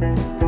I'm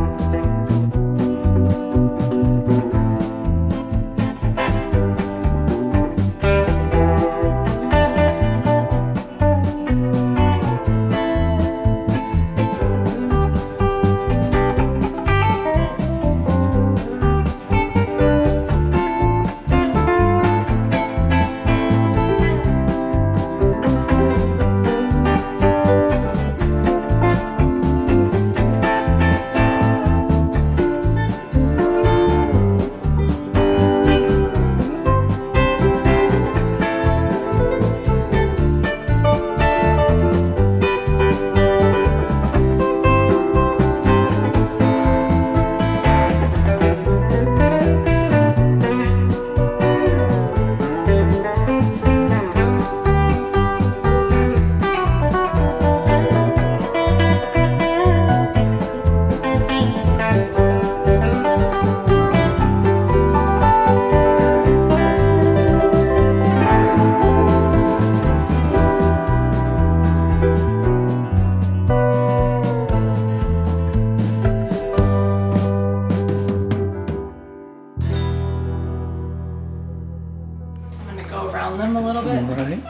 around them a little bit. Right.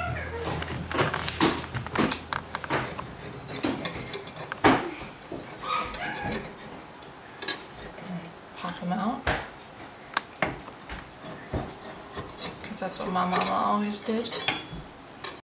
pop them out. Because that's what my mama always did.